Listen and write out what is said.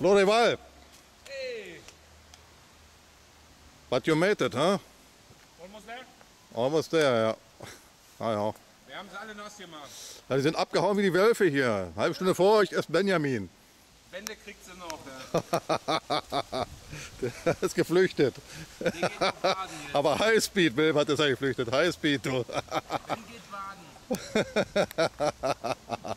Florival, Hey, but you made it, huh? almost there? Almost there, ja. Ah, ja. Wir haben sie alle nass gemacht. ja. Die sind abgehauen wie die Wölfe hier. Halbe Stunde vor euch ist Benjamin. Wände kriegt sie noch. Ja. Der ist geflüchtet. Der geht baden jetzt. Aber Highspeed, Wilm hat das ja geflüchtet. Highspeed, du. Ben geht baden.